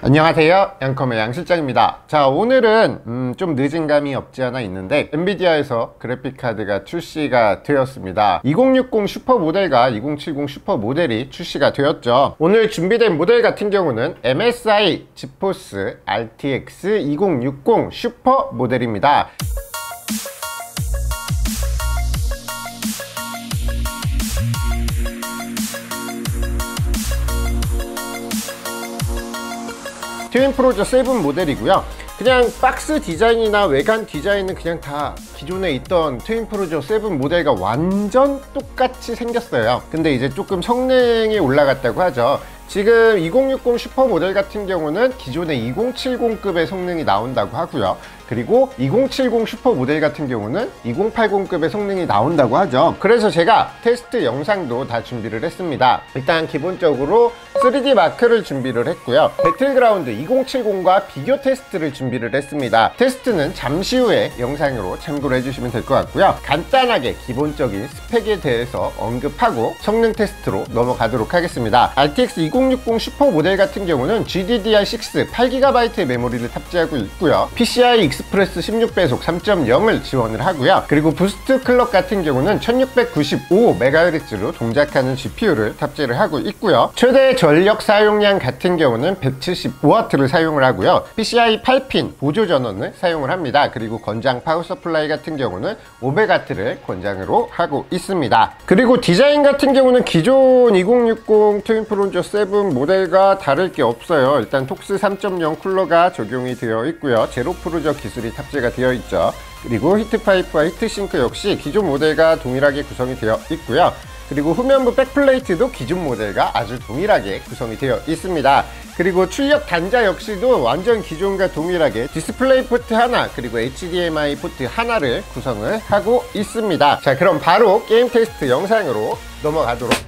안녕하세요. 양컴의 양실장입니다. 자 오늘은 음, 좀 늦은 감이 없지 않아 있는데 엔비디아에서 그래픽카드가 출시가 되었습니다. 2060 슈퍼 모델과 2070 슈퍼 모델이 출시가 되었죠. 오늘 준비된 모델 같은 경우는 MSI 지포스 RTX 2060 슈퍼 모델입니다 트윈 프로저 7 모델이고요. 그냥 박스 디자인이나 외관 디자인은 그냥 다 기존에 있던 트윈 프로저 7 모델과 완전 똑같이 생겼어요. 근데 이제 조금 성능이 올라갔다고 하죠. 지금 2060 슈퍼 모델 같은 경우는 기존의 2070급의 성능이 나온다고 하고요. 그리고 2070 슈퍼 모델 같은 경우는 2080급의 성능이 나온다고 하죠. 그래서 제가 테스트 영상도 다 준비를 했습니다. 일단 기본적으로 3D 마크를 준비를 했고요. 배틀그라운드 2070과 비교 테스트를 준비를 했습니다. 테스트는 잠시 후에 영상으로 참고를 해주시면 될 것 같고요. 간단하게 기본적인 스펙에 대해서 언급하고 성능 테스트로 넘어가도록 하겠습니다. RTX 2060 슈퍼 모델 같은 경우는 GDDR6 8GB 메모리를 탑재하고 있고요. PCI Express 16배속 3.0을 지원을 하고요. 그리고 boost clock 같은 경우는 1695MHz로 동작하는 GPU를 탑재를 하고 있고요. 최대 전력 사용량 같은 경우는 175W를 사용을 하고요. PCI 8핀 보조 전원을 사용을 합니다. 그리고 권장 power supply 같은 경우는 500W를 권장으로 하고 있습니다. 그리고 디자인 같은 경우는 기존 2060 트윈 프로져 7 모델과 다를 게 없어요. 일단 Torx 3.0 쿨러가 적용이 되어 있고요. Zero Frozr 기술이 탑재가 되어 있죠. 그리고 히트파이프와 heat sink 역시 기존 모델과 동일하게 구성이 되어 있고요 그리고 후면부 backplate도 기존 모델과 아주 동일하게 구성이 되어 있습니다. 그리고 출력 단자 역시도 완전 기존과 동일하게 DisplayPort 하나 그리고 HDMI 포트 하나를 구성을 하고 있습니다. 자 그럼 바로 게임 테스트 영상으로 넘어가도록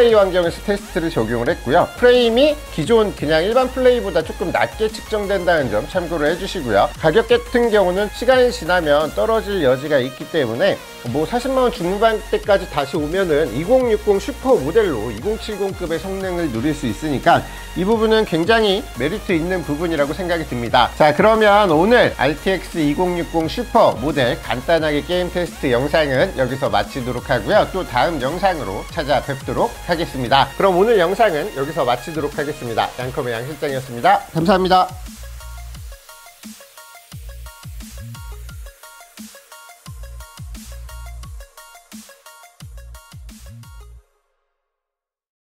플레이 환경에서 테스트를 적용을 했고요. 프레임이 기존 그냥 일반 플레이보다 조금 낮게 측정된다는 점 참고를 해주시고요. 가격 같은 경우는 시간이 지나면 떨어질 여지가 있기 때문에 뭐 40만원 중반대까지 다시 오면은 2060 슈퍼 모델로 2070급의 성능을 누릴 수 있으니까 이 부분은 굉장히 메리트 있는 부분이라고 생각이 듭니다. 자, 그러면 오늘 RTX 2060 슈퍼 모델 간단하게 게임 테스트 영상은 여기서 마치도록 하고요. 또 다음 영상으로 찾아뵙도록 하겠습니다. 그럼 오늘 영상은 여기서 마치도록 하겠습니다. 양컴의 양실장이었습니다. 감사합니다.